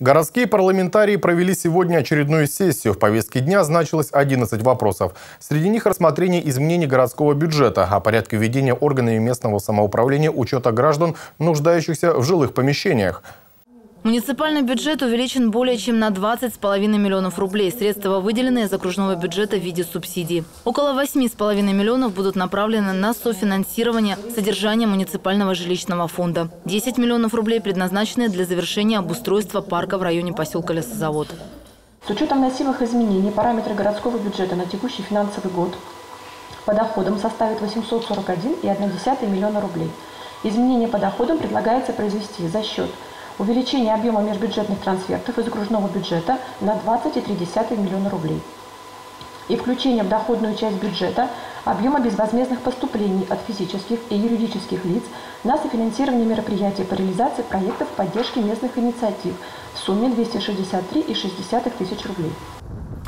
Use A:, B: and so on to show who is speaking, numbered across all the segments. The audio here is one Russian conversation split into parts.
A: Городские парламентарии провели сегодня очередную сессию. В повестке дня значилось 11 вопросов. Среди них рассмотрение изменений городского бюджета, о порядке введения органами местного самоуправления учета граждан, нуждающихся в жилых помещениях.
B: Муниципальный бюджет увеличен более чем на 20,5 миллионов рублей. Средства выделены из окружного бюджета в виде субсидий. Около 8,5 миллионов будут направлены на софинансирование содержания муниципального жилищного фонда. 10 миллионов рублей предназначены для завершения обустройства парка в районе поселка Лесозавод.
C: С учетом вносимых изменений параметры городского бюджета на текущий финансовый год по доходам составит 841,1 миллиона рублей. Изменения по доходам предлагается произвести за счет – увеличение объема межбюджетных трансфертов из окружного бюджета на 20,3 миллиона рублей и включение в доходную часть бюджета объема безвозмездных поступлений от физических и юридических лиц на софинансирование мероприятий по реализации проектов поддержки местных инициатив в сумме 263,6 тысяч рублей.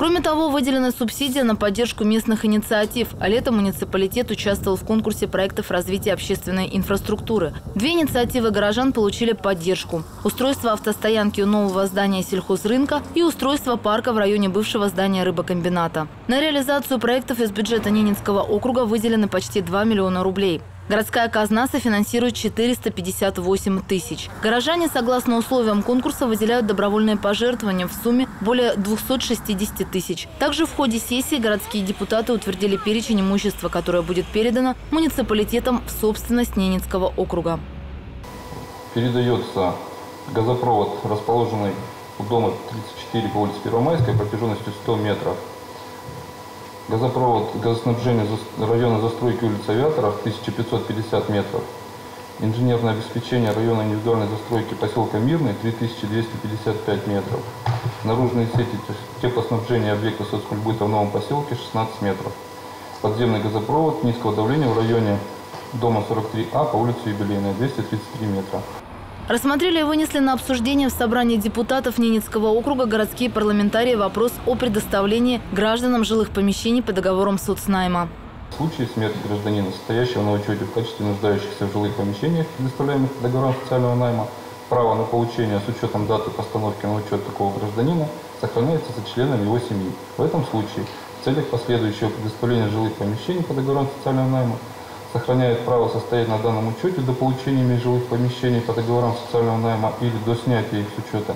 B: Кроме того, выделена субсидия на поддержку местных инициатив, а летом муниципалитет участвовал в конкурсе проектов развития общественной инфраструктуры. Две инициативы горожан получили поддержку. Устройство автостоянки у нового здания сельхозрынка и устройство парка в районе бывшего здания рыбокомбината. На реализацию проектов из бюджета Ненецкого округа выделены почти 2 миллиона рублей. Городская казна софинансирует 458 тысяч. Горожане, согласно условиям конкурса, выделяют добровольные пожертвования в сумме более 260 тысяч. Также в ходе сессии городские депутаты утвердили перечень имущества, которое будет передано муниципалитетам в собственность Ненецкого округа.
D: Передается газопровод, расположенный у дома 34 по улице Первомайской протяженностью 100 метров Газопровод газоснабжения района застройки улицы Авиаторов 1550 метров. Инженерное обеспечение района индивидуальной застройки поселка Мирный 3255 метров. Наружные сети теплоснабжения объекта соцкультбыта в новом поселке 16 метров. Подземный газопровод низкого давления в районе дома 43А по улице Юбилейная 233 метра.
B: Рассмотрели и вынесли на обсуждение в собрании депутатов Ненецкого округа городские парламентарии вопрос о предоставлении гражданам жилых помещений по договорам соцнайма.
D: В случае смерти гражданина, состоящего на учете в качестве нуждающихся в жилых помещениях, предоставляемых по договорам социального найма, право на получение с учетом даты постановки на учет такого гражданина сохраняется за членами его семьи. В этом случае в целях последующего предоставления жилых помещений по договорам социального найма сохраняет право состоять на данном учете до получения ими жилых помещений по договорам социального найма или до снятия их с учета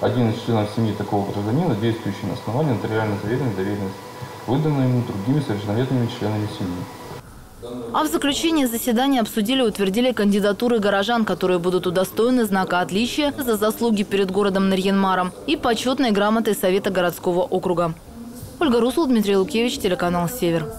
D: один из членов семьи такого гражданина, действующий на основании нотариально заверенной доверенности, выданной ему другими совершеннолетними членами семьи.
B: А в заключении заседания обсудили и утвердили кандидатуры горожан, которые будут удостоены знака отличия за заслуги перед городом Нарьянмаром и почетной грамотой Совета городского округа. Ольга Русул, Дмитрий Лукевич, телеканал «Север».